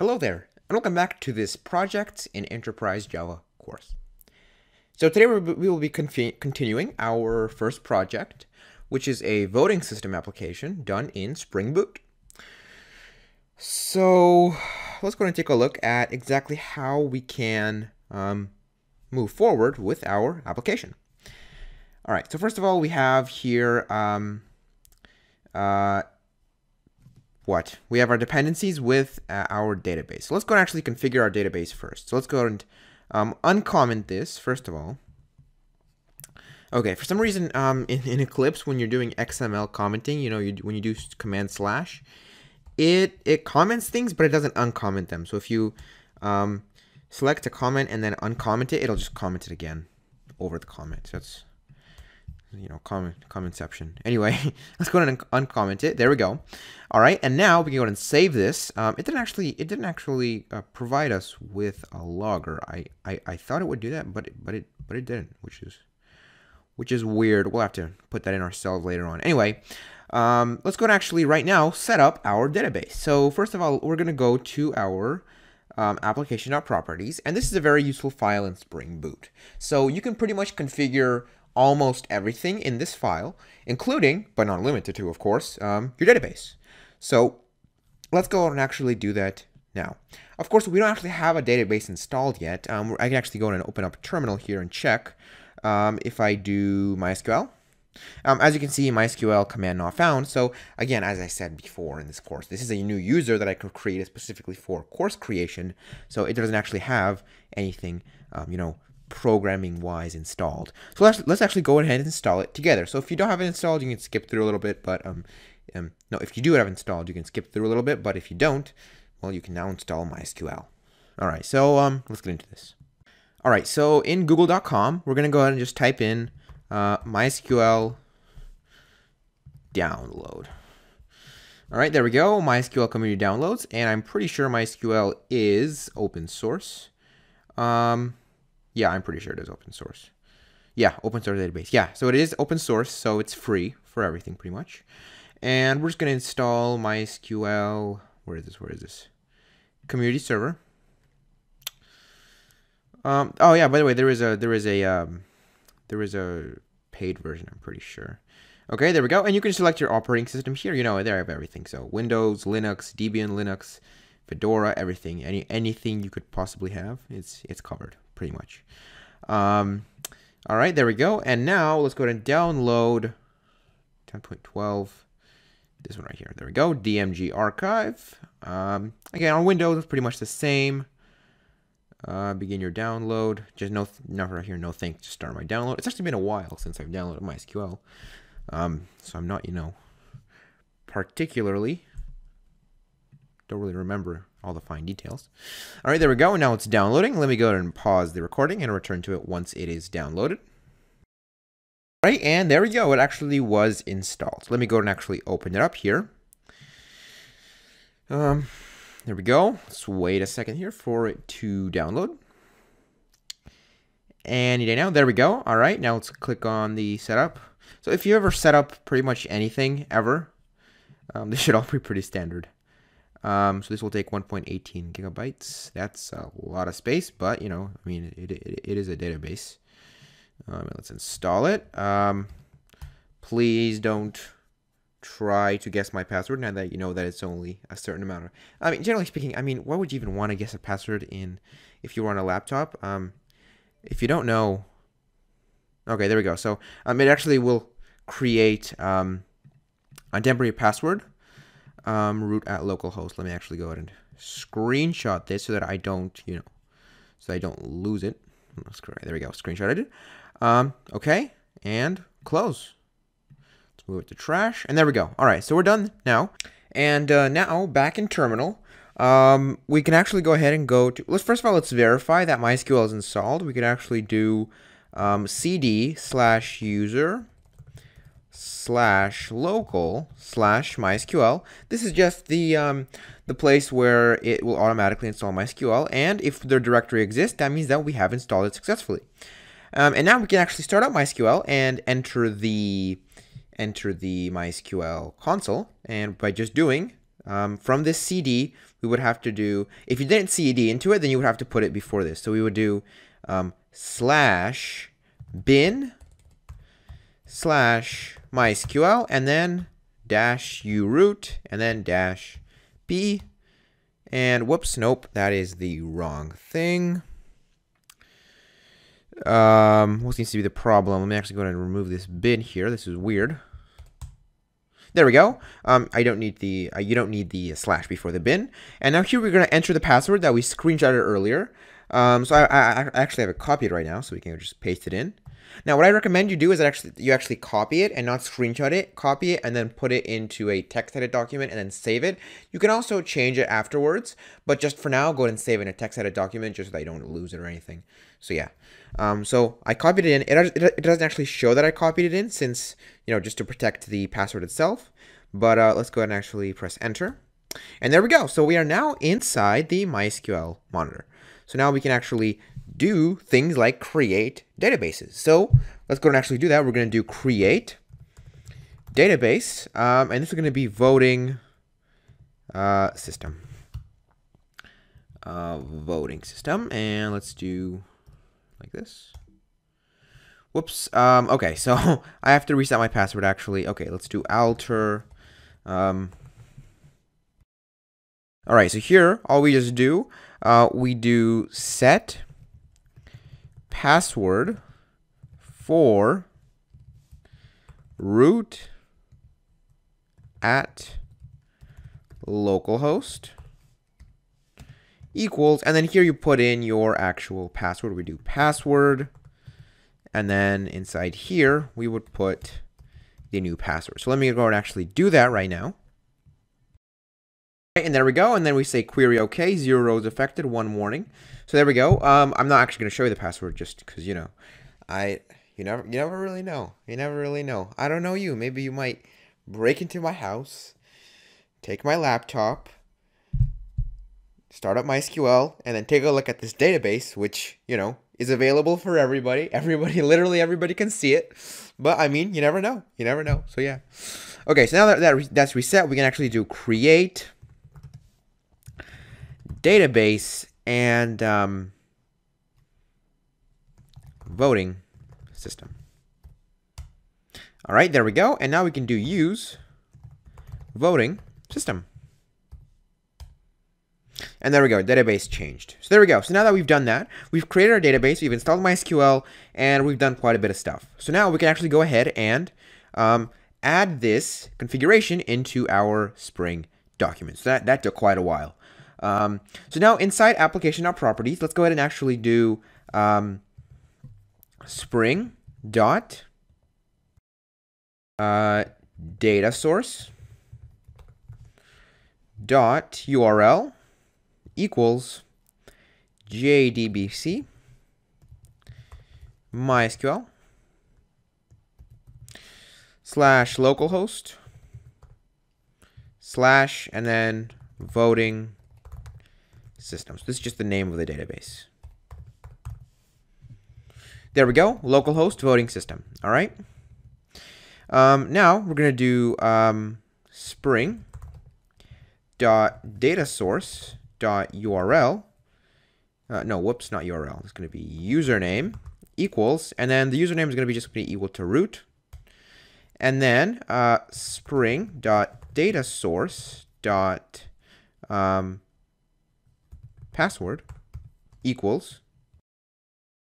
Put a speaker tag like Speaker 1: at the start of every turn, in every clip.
Speaker 1: Hello there, and welcome back to this Projects in Enterprise Java course. So today we will be continuing our first project, which is a voting system application done in Spring Boot. So let's go and take a look at exactly how we can um, move forward with our application. All right, so first of all, we have here um, uh, what? We have our dependencies with uh, our database. So let's go and actually configure our database first. So let's go and um, uncomment this, first of all. Okay, for some reason, um, in, in Eclipse, when you're doing XML commenting, you know, you, when you do command slash, it, it comments things, but it doesn't uncomment them. So if you um, select a comment and then uncomment it, it'll just comment it again over the comment. So that's you know, comment, comment commentception. Anyway, let's go ahead and uncomment it. There we go. All right, and now we can go ahead and save this. Um, it didn't actually, it didn't actually uh, provide us with a logger. I, I, I thought it would do that, but it, but it, but it didn't, which is, which is weird. We'll have to put that in ourselves later on. Anyway, um, let's go and actually right now set up our database. So first of all, we're gonna go to our um, application.properties, and this is a very useful file in Spring Boot. So you can pretty much configure almost everything in this file, including, but not limited to, of course, um, your database. So let's go and actually do that now. Of course, we don't actually have a database installed yet. Um, I can actually go and open up a terminal here and check um, if I do MySQL. Um, as you can see, MySQL command not found. So again, as I said before in this course, this is a new user that I could create specifically for course creation. So it doesn't actually have anything, um, you know, programming wise installed. So let's, let's actually go ahead and install it together. So if you don't have it installed, you can skip through a little bit, but um, um, no, if you do have it installed, you can skip through a little bit, but if you don't, well, you can now install MySQL. All right, so um, let's get into this. All right, so in google.com, we're going to go ahead and just type in uh, MySQL download. All right, there we go, MySQL community downloads, and I'm pretty sure MySQL is open source. Um, yeah, I'm pretty sure it is open source. Yeah, open source database. Yeah, so it is open source, so it's free for everything pretty much. And we're just going to install MySQL. Where is this? Where is this? Community server. Um, oh yeah, by the way, there is a there is a um, there is a paid version. I'm pretty sure. Okay, there we go. And you can select your operating system here. You know, there I have everything. So Windows, Linux, Debian Linux, Fedora, everything. Any anything you could possibly have, it's it's covered pretty much. Um, all right, there we go. And now let's go ahead and download 10.12. This one right here. There we go. DMG archive. Um, again, on Windows, it's pretty much the same. Uh, begin your download. Just no, not right here. No thanks. Just start my download. It's actually been a while since I've downloaded MySQL. Um, so I'm not, you know, particularly don't really remember all the fine details. All right, there we go. Now it's downloading. Let me go ahead and pause the recording and return to it once it is downloaded. All right, and there we go. It actually was installed. Let me go and actually open it up here. Um, there we go. Let's wait a second here for it to download. Any day now. There we go. All right, now let's click on the setup. So if you ever set up pretty much anything ever, um, this should all be pretty standard. Um, so this will take 1.18 gigabytes. That's a lot of space, but you know, I mean, it, it, it is a database. Um, let's install it. Um, please don't try to guess my password now that you know that it's only a certain amount of. I mean, generally speaking, I mean, why would you even want to guess a password in if you were on a laptop? Um, if you don't know, okay, there we go. So um, it actually will create um, a temporary password um, root at localhost. Let me actually go ahead and screenshot this so that I don't, you know, so I don't lose it. There we go. Screenshot it. Um, okay, and close. Let's move it to trash, and there we go. All right, so we're done now. And uh, now back in terminal, um, we can actually go ahead and go to. Let's first of all let's verify that MySQL is installed. We could actually do um, cd slash user slash local slash MySQL. This is just the um, the place where it will automatically install MySQL. And if the directory exists, that means that we have installed it successfully. Um, and now we can actually start up MySQL and enter the enter the MySQL console. And by just doing um, from this CD, we would have to do, if you didn't CD into it, then you would have to put it before this. So we would do um, slash bin slash MySQL and then dash u root and then dash b. And whoops, nope, that is the wrong thing. Um, what seems to be the problem? Let me actually go ahead and remove this bin here. This is weird. There we go. Um, I don't need the uh, you don't need the slash before the bin. And now here we're going to enter the password that we screenshotted earlier. Um, so I, I, I actually have it copied right now, so we can just paste it in. Now, what I recommend you do is that actually you actually copy it and not screenshot it, copy it and then put it into a text edit document and then save it. You can also change it afterwards, but just for now, go ahead and save it in a text edit document just so that you don't lose it or anything. So yeah, um, so I copied it in. It, it, doesn't actually show that I copied it in since, you know, just to protect the password itself. But uh, let's go ahead and actually press enter. And there we go. So we are now inside the MySQL monitor. So now we can actually do things like create databases. So let's go and actually do that. We're going to do create database, um, and this is going to be voting uh, system. Uh, voting system, and let's do like this. Whoops. Um, okay, so I have to reset my password actually. Okay, let's do alter. Um, all right, so here, all we just do, uh, we do set password for root at localhost equals, and then here you put in your actual password. We do password, and then inside here, we would put the new password. So let me go and actually do that right now. And there we go. And then we say query OK, zero rows affected, one warning. So there we go. Um, I'm not actually going to show you the password just because, you know, I, you never, you never really know. You never really know. I don't know you. Maybe you might break into my house, take my laptop, start up MySQL, and then take a look at this database, which, you know, is available for everybody. Everybody, literally everybody can see it. But I mean, you never know. You never know. So yeah. Okay, so now that, that that's reset, we can actually do create database and um, voting system. All right, there we go. And now we can do use voting system. And there we go, database changed. So there we go. So now that we've done that, we've created our database, we've installed MySQL, and we've done quite a bit of stuff. So now we can actually go ahead and um, add this configuration into our Spring document. So that, that took quite a while. Um, so now inside application properties, let's go ahead and actually do um, spring dot uh, data source dot URL equals JDBC MySQL slash localhost slash and then voting systems. This is just the name of the database. There we go, localhost voting system. All right. Um, now we're going to do um, spring dot data source dot URL. Uh, no, whoops, not URL. It's going to be username equals, and then the username is going to be just going to be equal to root. And then uh, spring dot data source dot um, password equals.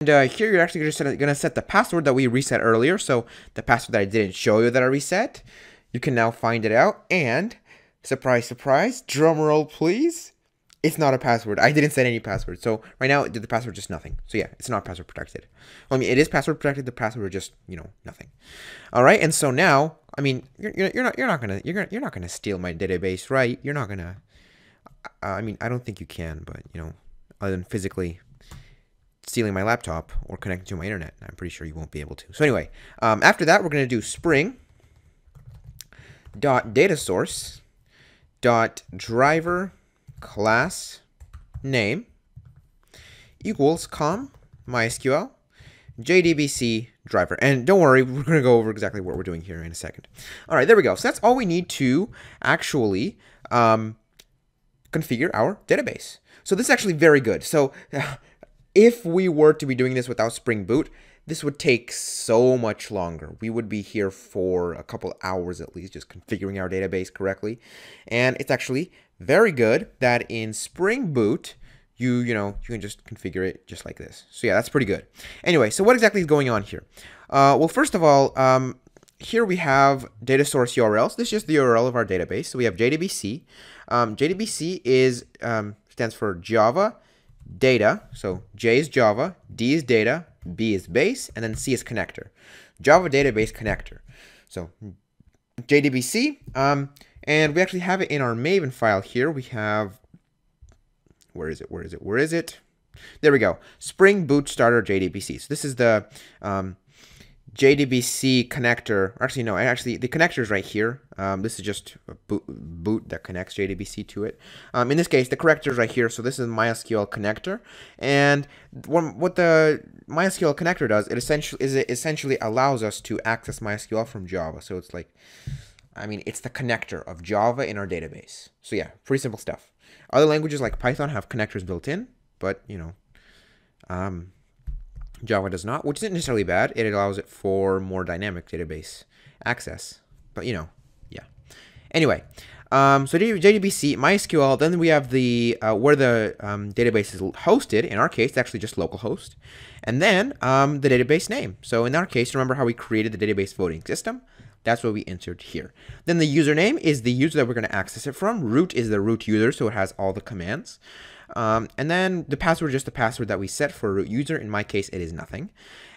Speaker 1: And uh, here you're actually just going to set the password that we reset earlier. So the password that I didn't show you that I reset, you can now find it out. And surprise, surprise, drum roll please. It's not a password. I didn't set any password. So right now, the password just nothing. So yeah, it's not password protected. I mean, it is password protected. The password just, you know, nothing. All right. And so now, I mean, you're, you're not, you're not gonna, you're gonna, you're not gonna steal my database, right? You're not gonna, I mean, I don't think you can, but you know, other than physically stealing my laptop or connecting to my internet, I'm pretty sure you won't be able to. So anyway, um, after that, we're going to do spring dot data source dot driver class name equals com mysql jdbc driver. And don't worry we're going to go over exactly what we're doing here in a second. All right there we go. So that's all we need to actually um, configure our database. So this is actually very good. So if we were to be doing this without Spring Boot, this would take so much longer. We would be here for a couple hours at least just configuring our database correctly. And it's actually very good that in Spring Boot, you, you know, you can just configure it just like this. So yeah, that's pretty good. Anyway, so what exactly is going on here? Uh, well, first of all, um, here we have data source URLs. This is just the URL of our database. So we have JDBC. Um, JDBC is um, stands for Java data. So J is Java, D is data, B is base, and then C is connector. Java database connector. So JDBC, um, and we actually have it in our Maven file here. We have, where is it? Where is it? Where is it? There we go. Spring Boot Starter JDBC. So this is the um, JDBC connector. Actually, no, actually the connector is right here. Um, this is just a boot, boot, that connects JDBC to it. Um, in this case, the connector is right here. So this is MySQL connector. And what the MySQL connector does, it essentially is it essentially allows us to access MySQL from Java. So it's like, I mean, it's the connector of Java in our database. So yeah, pretty simple stuff. Other languages like Python have connectors built in, but you know, um, Java does not, which isn't necessarily bad. It allows it for more dynamic database access. But, you know, yeah. Anyway, um, so JDBC, MySQL, then we have the uh, where the um, database is hosted. In our case, it's actually just localhost. And then um, the database name. So in our case, remember how we created the database voting system? That's what we entered here. Then the username is the user that we're going to access it from. Root is the root user, so it has all the commands. Um, and then the password is just the password that we set for a root user. In my case, it is nothing.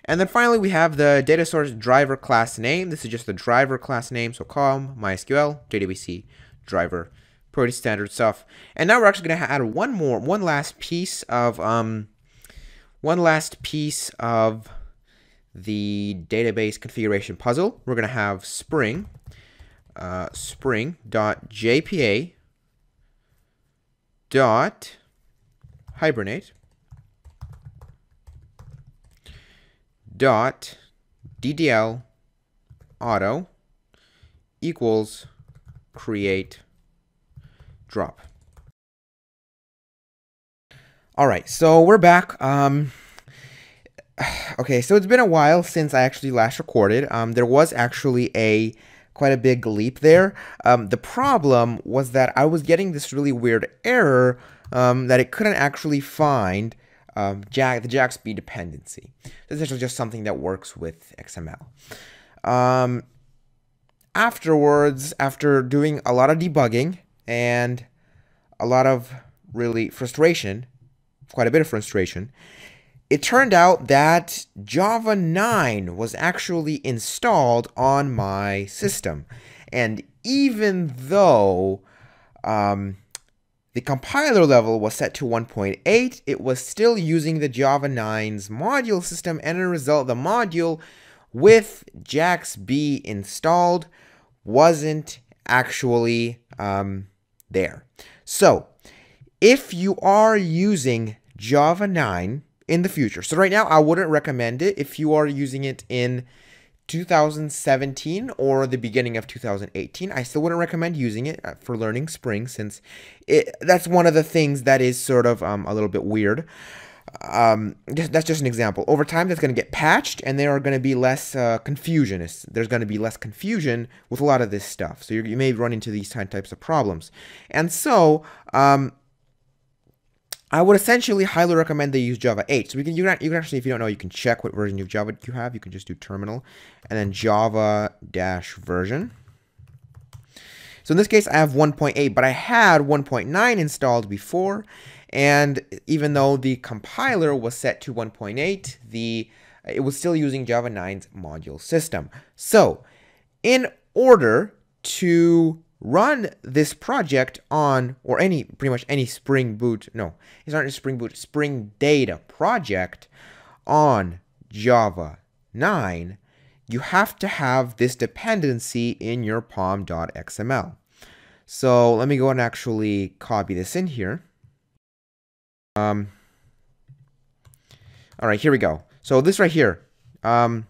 Speaker 1: And then finally, we have the data source driver class name. This is just the driver class name. So com, MySQL, JDBC, driver, pretty standard stuff. And now we're actually going to add one more, one last piece of, um, one last piece of the database configuration puzzle. We're going to have Spring, uh, Spring.jpa dot hibernate dot ddl auto equals create drop. All right, so we're back. Um, okay, so it's been a while since I actually last recorded. Um, there was actually a quite a big leap there. Um, the problem was that I was getting this really weird error um, that it couldn't actually find um, Jack, the JAXB dependency. This is just something that works with XML. Um, afterwards, after doing a lot of debugging and a lot of really frustration, quite a bit of frustration, it turned out that Java 9 was actually installed on my system. And even though um, the compiler level was set to 1.8. It was still using the Java 9's module system, and as a result, the module with JAXB installed wasn't actually um, there. So, if you are using Java 9 in the future, so right now I wouldn't recommend it if you are using it in 2017 or the beginning of 2018. I still wouldn't recommend using it uh, for learning Spring since it, that's one of the things that is sort of um, a little bit weird. Um, that's just an example. Over time, that's going to get patched, and there are going to be less uh, confusion. There's going to be less confusion with a lot of this stuff. So you may run into these types of problems. And so, um, I would essentially highly recommend they use Java 8. So we can you can, you can actually, if you don't know, you can check what version of Java you have. You can just do terminal and then Java dash version. So in this case, I have 1.8, but I had 1.9 installed before. And even though the compiler was set to 1.8, the it was still using Java 9's module system. So in order to run this project on, or any, pretty much any Spring Boot, no, it's not a Spring Boot, Spring Data project on Java 9, you have to have this dependency in your pom.xml. So let me go and actually copy this in here. Um, all right, here we go. So this right here, um,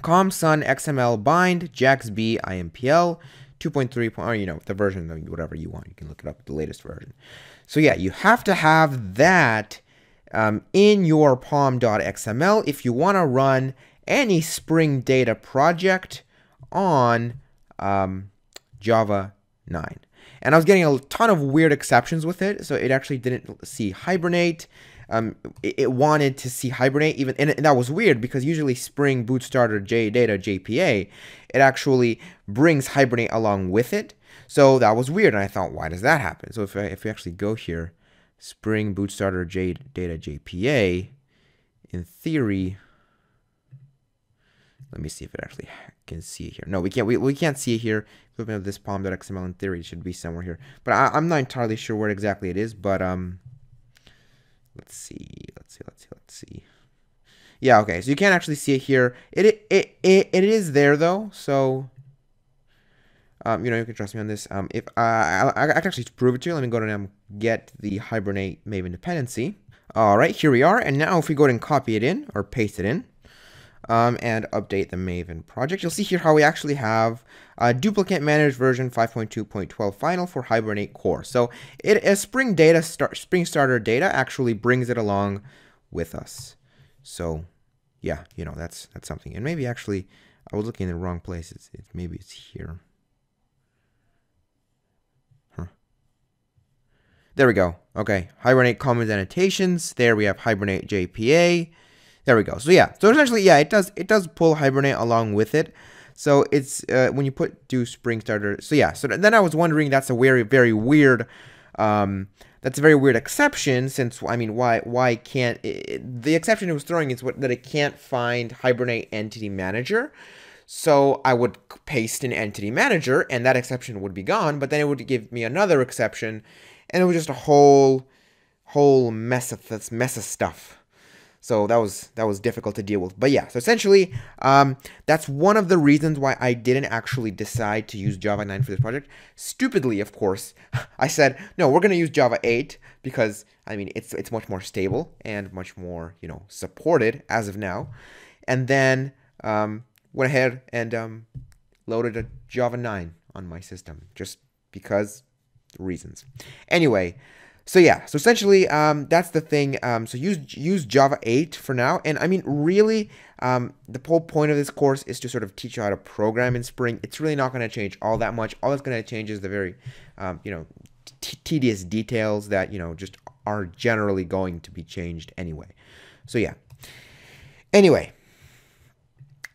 Speaker 1: com sun xml bind impl 2.3, or you know, the version, of whatever you want. You can look it up, the latest version. So yeah, you have to have that um, in your pom.xml if you want to run any Spring Data project on um, Java 9. And I was getting a ton of weird exceptions with it, so it actually didn't see Hibernate. Um, it, it, wanted to see Hibernate even, and, and, that was weird because usually Spring Boot Starter JData JPA, it actually brings Hibernate along with it. So that was weird, and I thought, why does that happen? So if I, if we actually go here, Spring Boot Starter JData JPA, in theory, let me see if it actually can see it here. No, we can't. We, we can't see it here. Looking at this pom.xml in theory, should be somewhere here. But I, am not entirely sure where exactly it is. But um, let's see. Let's see. Let's see. Let's see. Yeah. Okay. So you can't actually see it here. It it it, it, is there though. So um, you know, you can trust me on this. Um, if uh, I, I, can actually prove it to you. Let me go to um, get the Hibernate Maven dependency. All right, here we are. And now if we go ahead and copy it in or paste it in, um, and update the Maven project. You'll see here how we actually have a duplicate managed version 5.2.12 final for Hibernate Core. So it as Spring data start Spring Starter data actually brings it along with us. So yeah, you know that's that's something. And maybe actually I was looking in the wrong place. It's, it, maybe it's here. There we go. Okay, Hibernate Commons annotations. There we have Hibernate JPA. There we go. So yeah, so essentially, yeah, it does it does pull Hibernate along with it. So it's uh, when you put do Spring Starter. So yeah, so then I was wondering that's a very very weird. Um, that's a very weird exception since I mean why why can't it, the exception it was throwing is what that it can't find Hibernate Entity Manager. So I would paste an entity manager and that exception would be gone, but then it would give me another exception and it was just a whole whole mess of this mess of stuff. So that was that was difficult to deal with. But yeah, so essentially, um, that's one of the reasons why I didn't actually decide to use Java 9 for this project. Stupidly, of course, I said no, we're gonna use Java 8 because I mean it's it's much more stable and much more you know supported as of now. And then um, went ahead and um, loaded a Java 9 on my system just because reasons. Anyway. So yeah, so essentially um, that's the thing. Um, so use use Java 8 for now. And I mean, really, um, the whole point of this course is to sort of teach you how to program in Spring. It's really not going to change all that much. All that's going to change is the very, um, you know, tedious details that, you know, just are generally going to be changed anyway. So yeah. Anyway,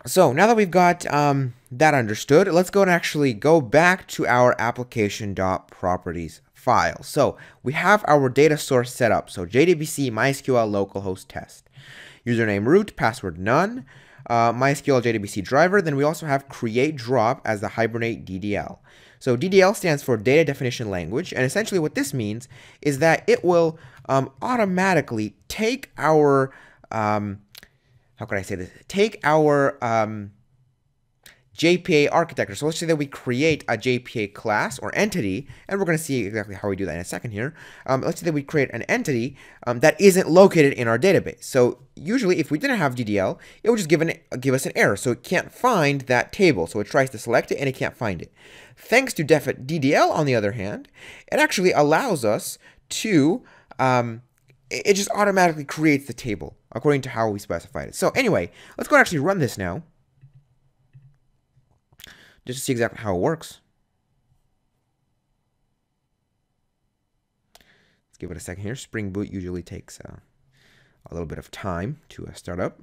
Speaker 1: so now that we've got um, that understood, let's go and actually go back to our application.properties file. So we have our data source set up. So JDBC MySQL localhost test. Username root, password none, uh, MySQL JDBC driver. Then we also have create drop as the Hibernate DDL. So DDL stands for Data Definition Language. And essentially what this means is that it will um, automatically take our, um, how can I say this? Take our um, JPA architecture. So let's say that we create a JPA class or entity, and we're going to see exactly how we do that in a second here. Um, let's say that we create an entity um, that isn't located in our database. So usually if we didn't have DDL, it would just give, an, give us an error. So it can't find that table. So it tries to select it and it can't find it. Thanks to DDL, on the other hand, it actually allows us to, um, it just automatically creates the table according to how we specified it. So anyway, let's go and actually run this now just to see exactly how it works. Let's give it a second here. Spring Boot usually takes uh, a little bit of time to uh, start up.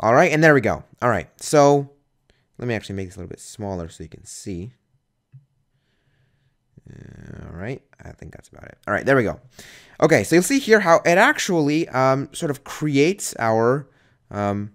Speaker 1: All right, and there we go. All right, so let me actually make this a little bit smaller so you can see. All right, I think that's about it. All right, there we go. Okay, so you'll see here how it actually um, sort of creates our um,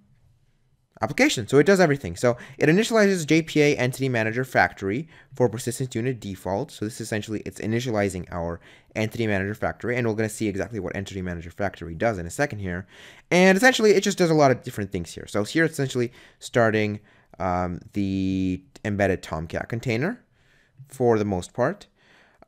Speaker 1: application. So it does everything. So it initializes JPA Entity Manager Factory for persistence unit default. So this is essentially, it's initializing our Entity Manager Factory, and we're going to see exactly what Entity Manager Factory does in a second here. And essentially, it just does a lot of different things here. So here, essentially starting um, the embedded Tomcat container for the most part.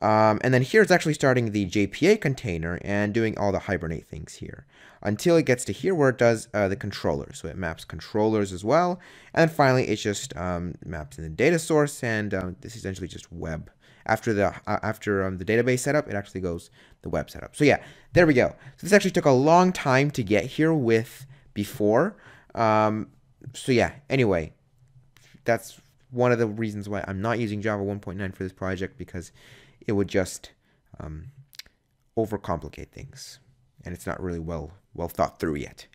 Speaker 1: Um, and then here it's actually starting the JPA container and doing all the Hibernate things here until it gets to here where it does uh, the controller. So it maps controllers as well. And then finally, it just um, maps in the data source, and um, this is essentially just web. After the uh, after um, the database setup, it actually goes the web setup. So yeah, there we go. So this actually took a long time to get here with before. Um, so yeah, anyway, that's one of the reasons why I'm not using Java 1.9 for this project because it would just um, overcomplicate things, and it's not really well well thought through yet.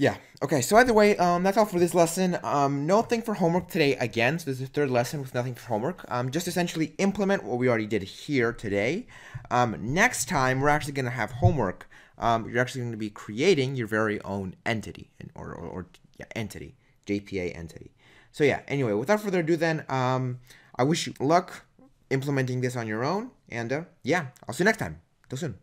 Speaker 1: Yeah. Okay. So either way, um, that's all for this lesson. Um, nothing for homework today again. So this is the third lesson with nothing for homework. Um, just essentially implement what we already did here today. Um, next time we're actually going to have homework. Um, you're actually going to be creating your very own entity or, or, or yeah, entity, JPA entity. So yeah. Anyway, without further ado, then um, I wish you luck implementing this on your own. And uh, yeah, I'll see you next time. Till soon.